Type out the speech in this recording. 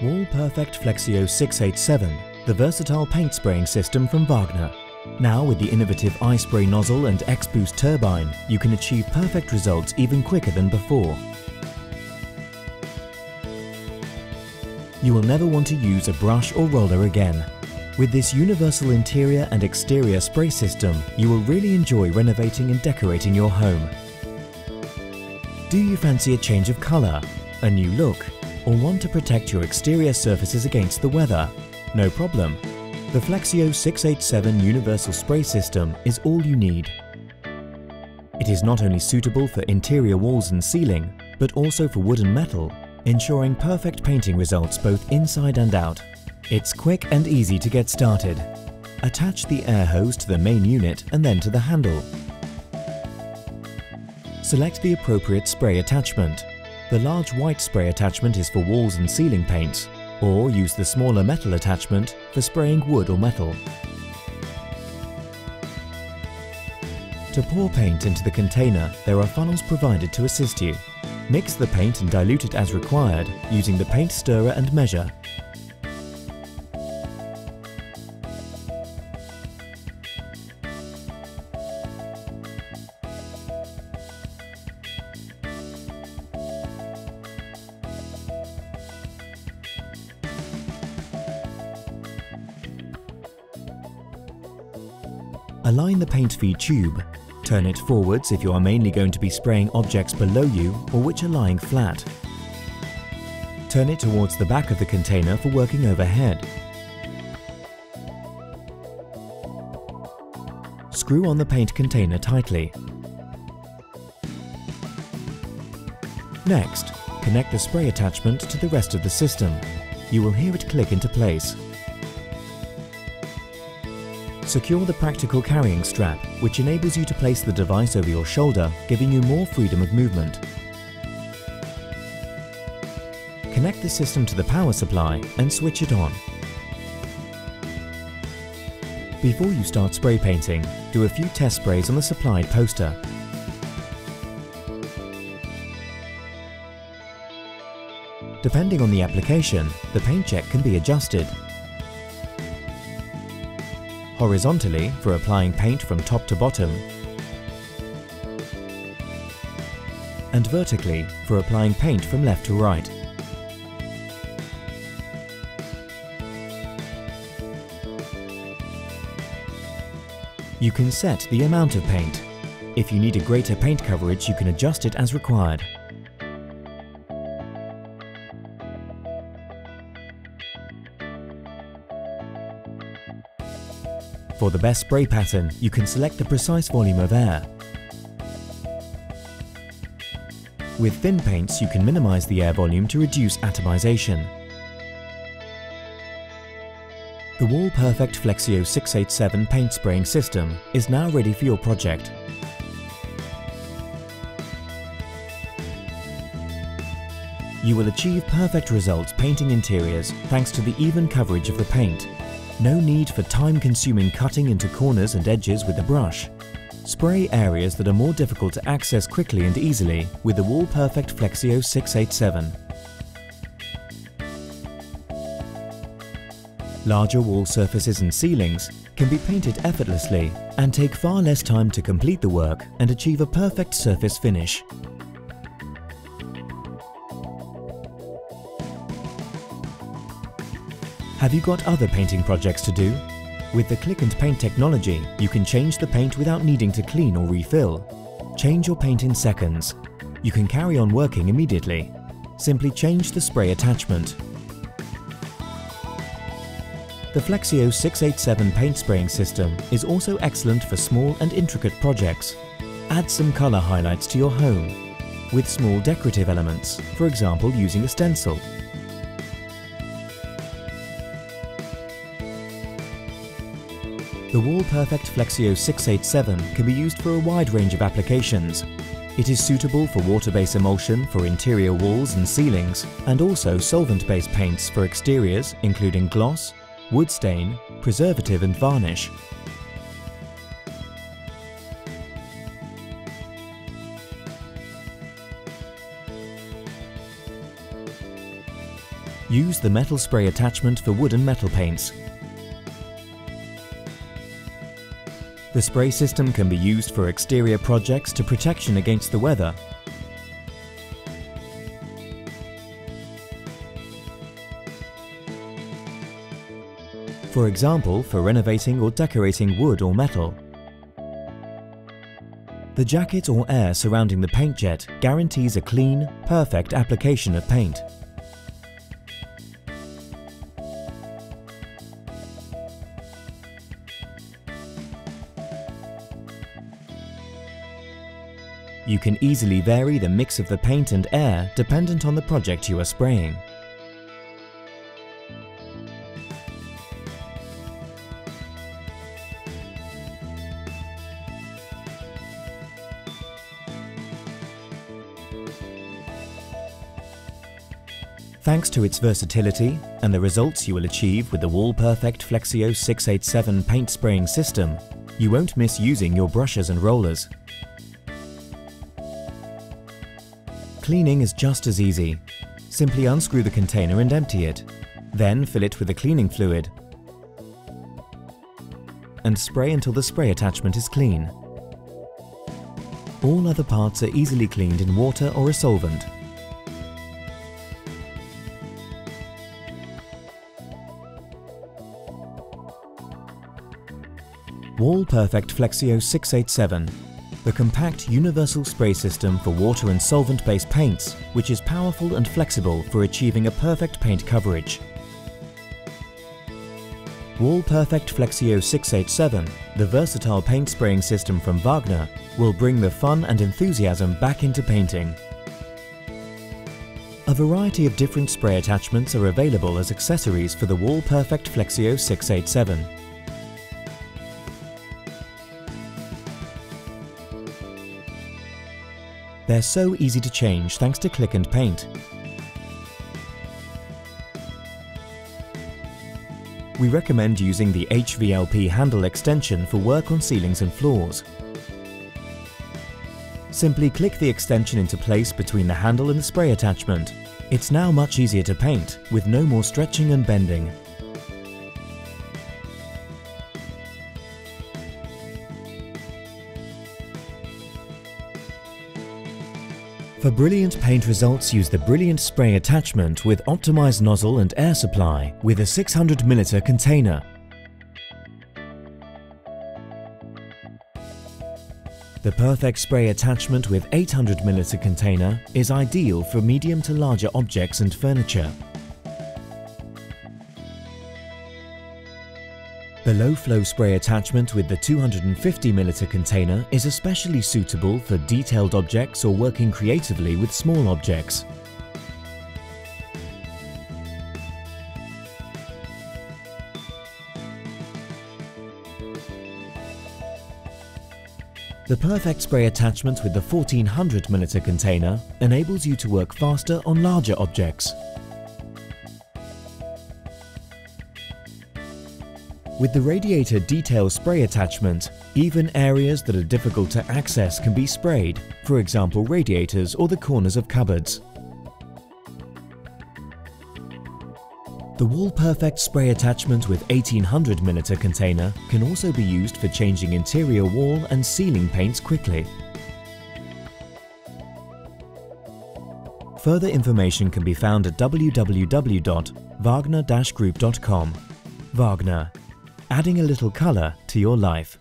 Wall Perfect Flexio 687, the versatile paint spraying system from Wagner. Now with the innovative I-Spray nozzle and X-Boost turbine, you can achieve perfect results even quicker than before. You will never want to use a brush or roller again. With this universal interior and exterior spray system, you will really enjoy renovating and decorating your home. Do you fancy a change of colour, a new look, or want to protect your exterior surfaces against the weather? No problem. The Flexio 687 Universal Spray System is all you need. It is not only suitable for interior walls and ceiling, but also for wood and metal, ensuring perfect painting results both inside and out. It's quick and easy to get started. Attach the air hose to the main unit and then to the handle. Select the appropriate spray attachment. The large white spray attachment is for walls and ceiling paints, or use the smaller metal attachment for spraying wood or metal. To pour paint into the container, there are funnels provided to assist you. Mix the paint and dilute it as required using the paint stirrer and measure. Align the paint feed tube. Turn it forwards if you are mainly going to be spraying objects below you or which are lying flat. Turn it towards the back of the container for working overhead. Screw on the paint container tightly. Next, connect the spray attachment to the rest of the system. You will hear it click into place. Secure the practical carrying strap, which enables you to place the device over your shoulder, giving you more freedom of movement. Connect the system to the power supply and switch it on. Before you start spray painting, do a few test sprays on the supplied poster. Depending on the application, the paint check can be adjusted horizontally for applying paint from top to bottom, and vertically for applying paint from left to right. You can set the amount of paint. If you need a greater paint coverage, you can adjust it as required. For the best spray pattern, you can select the precise volume of air. With thin paints, you can minimize the air volume to reduce atomization. The Wall Perfect Flexio 687 paint spraying system is now ready for your project. You will achieve perfect results painting interiors thanks to the even coverage of the paint no need for time-consuming cutting into corners and edges with a brush. Spray areas that are more difficult to access quickly and easily with the Wall Perfect Flexio 687. Larger wall surfaces and ceilings can be painted effortlessly and take far less time to complete the work and achieve a perfect surface finish. Have you got other painting projects to do? With the Click and Paint technology, you can change the paint without needing to clean or refill. Change your paint in seconds. You can carry on working immediately. Simply change the spray attachment. The Flexio 687 paint spraying system is also excellent for small and intricate projects. Add some colour highlights to your home with small decorative elements, for example using a stencil The Wall Perfect Flexio 687 can be used for a wide range of applications. It is suitable for water-based emulsion for interior walls and ceilings, and also solvent-based paints for exteriors including gloss, wood stain, preservative and varnish. Use the metal spray attachment for wood and metal paints. The spray system can be used for exterior projects to protection against the weather for example for renovating or decorating wood or metal. The jacket or air surrounding the paint jet guarantees a clean, perfect application of paint. You can easily vary the mix of the paint and air dependent on the project you are spraying. Thanks to its versatility and the results you will achieve with the Wall Perfect Flexio 687 paint spraying system, you won't miss using your brushes and rollers. Cleaning is just as easy. Simply unscrew the container and empty it. Then fill it with the cleaning fluid and spray until the spray attachment is clean. All other parts are easily cleaned in water or a solvent. Wall Perfect Flexio 687, the compact universal spray system for water and solvent-based paints, which is powerful and flexible for achieving a perfect paint coverage. Wall Perfect Flexio 687, the versatile paint spraying system from Wagner, will bring the fun and enthusiasm back into painting. A variety of different spray attachments are available as accessories for the Wall Perfect Flexio 687. They're so easy to change thanks to Click and Paint. We recommend using the HVLP handle extension for work on ceilings and floors. Simply click the extension into place between the handle and the spray attachment. It's now much easier to paint, with no more stretching and bending. For brilliant paint results use the Brilliant Spray attachment with optimized nozzle and air supply with a 600 ml container. The Perfect Spray attachment with 800 ml container is ideal for medium to larger objects and furniture. The low-flow spray attachment with the 250 ml container is especially suitable for detailed objects or working creatively with small objects. The Perfect Spray attachment with the 1400 ml container enables you to work faster on larger objects. With the radiator detail spray attachment, even areas that are difficult to access can be sprayed, for example radiators or the corners of cupboards. The Wall Perfect spray attachment with 1800 ml container can also be used for changing interior wall and ceiling paints quickly. Further information can be found at www.wagner-group.com. Wagner, adding a little colour to your life.